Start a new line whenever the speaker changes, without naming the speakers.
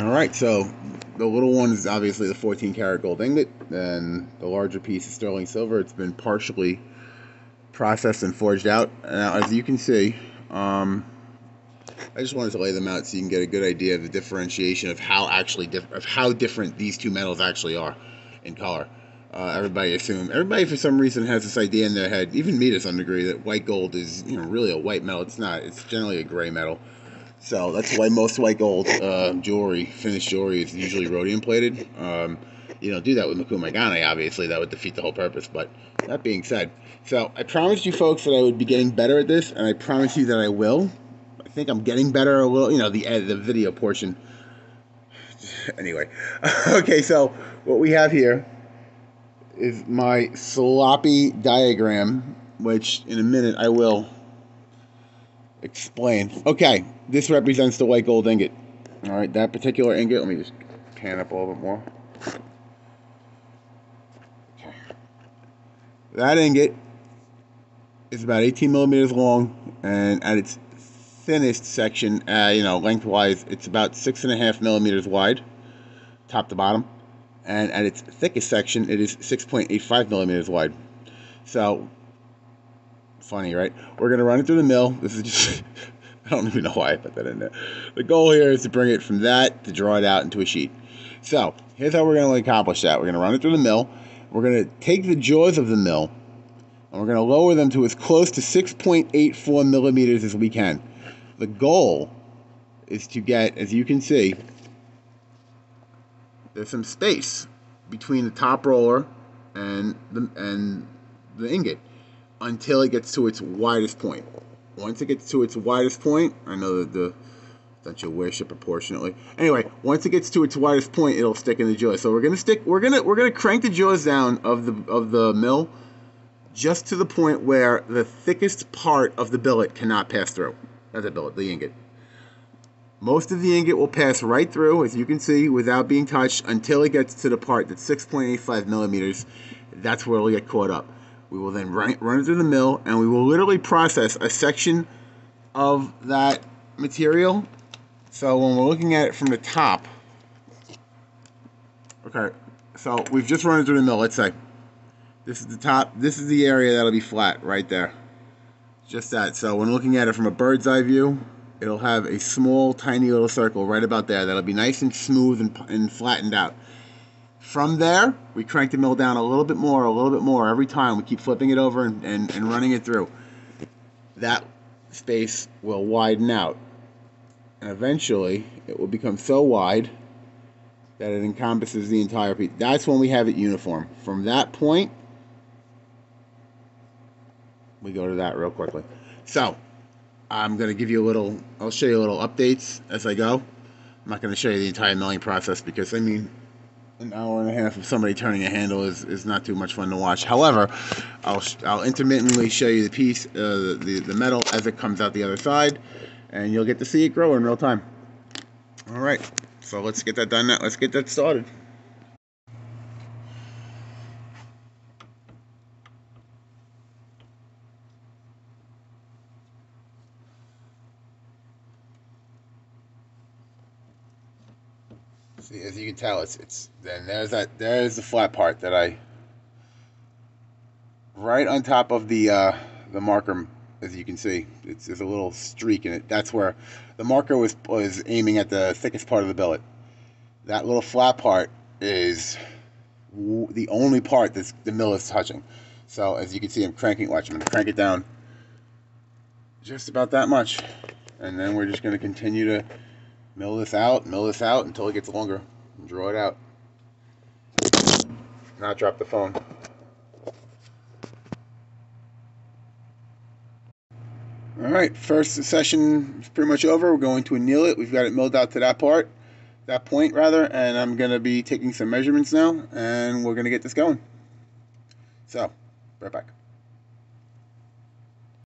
All right, so the little one is obviously the 14 karat gold ingot, and the larger piece is sterling silver. It's been partially processed and forged out. Now, as you can see, um, I just wanted to lay them out so you can get a good idea of the differentiation of how actually of how different these two metals actually are in color. Uh, everybody assume everybody for some reason has this idea in their head, even me to some degree, that white gold is you know really a white metal. It's not. It's generally a gray metal. So that's why most white gold uh, jewelry, finished jewelry, is usually rhodium plated. Um, you don't do that with Mokume Gane, obviously. That would defeat the whole purpose. But that being said, so I promised you folks that I would be getting better at this, and I promise you that I will. I think I'm getting better a little, you know, the, the video portion. Anyway, okay, so what we have here is my sloppy diagram, which in a minute I will explain. Okay, this represents the white gold ingot. All right, that particular ingot, let me just pan up a little bit more. Okay. That ingot is about 18 millimeters long, and at its thinnest section, uh, you know, lengthwise, it's about six and a half millimeters wide, top to bottom, and at its thickest section, it is 6.85 millimeters wide. So, funny, right? We're gonna run it through the mill. This is just I don't even know why I put that in there. The goal here is to bring it from that to draw it out into a sheet. So here's how we're going to accomplish that. We're going to run it through the mill. We're going to take the jaws of the mill and we're going to lower them to as close to 6.84 millimeters as we can. The goal is to get, as you can see, there's some space between the top roller and the, and the ingot until it gets to its widest point. Once it gets to its widest point, I know that the that you'll wish it proportionately. Anyway, once it gets to its widest point, it'll stick in the jaws. So we're gonna stick. We're gonna we're gonna crank the jaws down of the of the mill, just to the point where the thickest part of the billet cannot pass through. That's the billet, the ingot. Most of the ingot will pass right through, as you can see, without being touched until it gets to the part that's 6.85 millimeters. That's where it'll get caught up. We will then run, run it through the mill and we will literally process a section of that material. So when we're looking at it from the top, okay, so we've just run it through the mill, let's say. This is the top, this is the area that'll be flat right there. Just that. So when looking at it from a bird's eye view, it'll have a small, tiny little circle right about there. That'll be nice and smooth and, and flattened out. From there, we crank the mill down a little bit more, a little bit more every time. We keep flipping it over and, and, and running it through. That space will widen out. And eventually, it will become so wide that it encompasses the entire piece. That's when we have it uniform. From that point, we go to that real quickly. So, I'm going to give you a little, I'll show you a little updates as I go. I'm not going to show you the entire milling process because, I mean, an hour and a half of somebody turning a handle is, is not too much fun to watch. However, I'll, I'll intermittently show you the piece, uh, the, the metal as it comes out the other side, and you'll get to see it grow in real time. All right, so let's get that done now. Let's get that started. As you can tell, it's it's then there's that there's the flat part that I right on top of the uh, the marker. As you can see, it's there's a little streak in it. That's where the marker was was aiming at the thickest part of the billet. That little flat part is the only part that the mill is touching. So as you can see, I'm cranking. Watch, I'm gonna crank it down just about that much, and then we're just gonna continue to mill this out, mill this out until it gets longer, and draw it out. Not drop the phone. All right, first session is pretty much over. We're going to anneal it. We've got it milled out to that part, that point rather, and I'm going to be taking some measurements now, and we're going to get this going. So, right back.